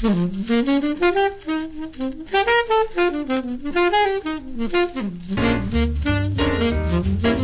Thank you.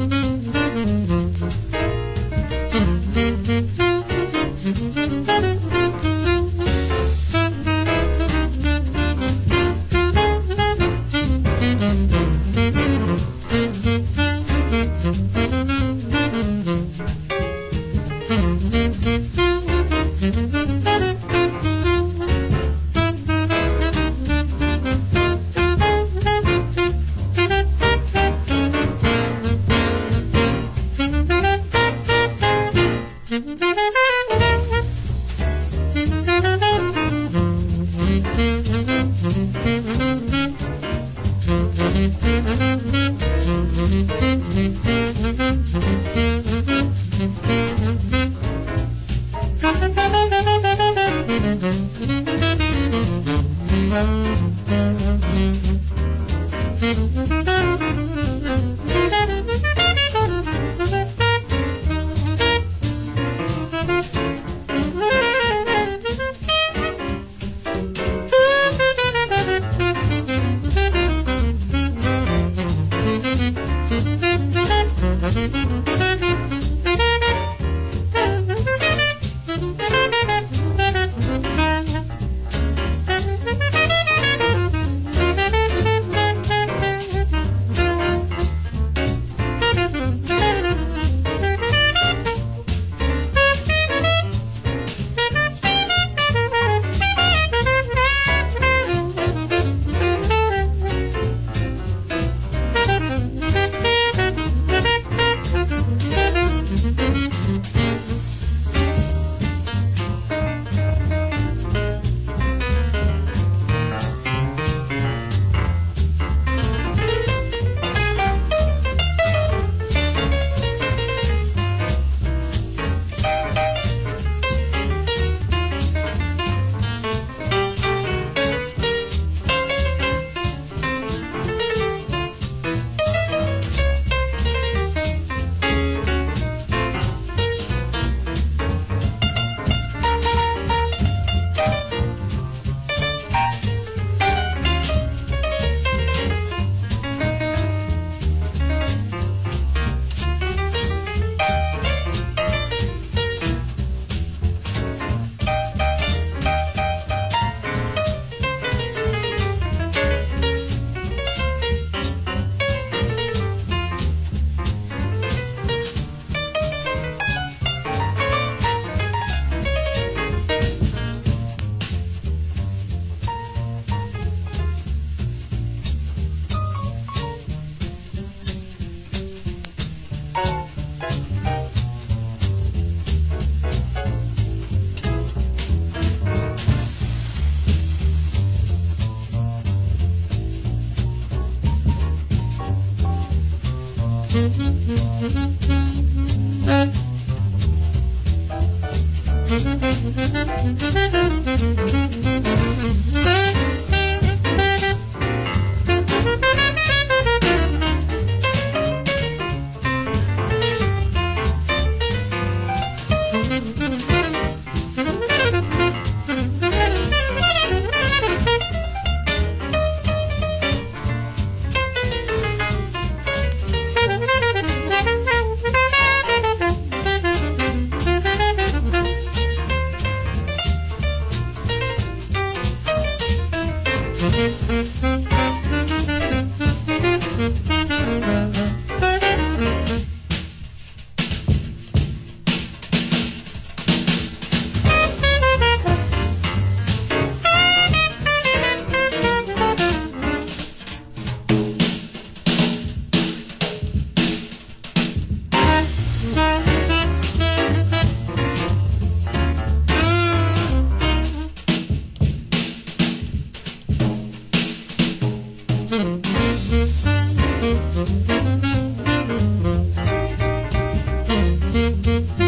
Thank you. Gracias. Mm-hmm.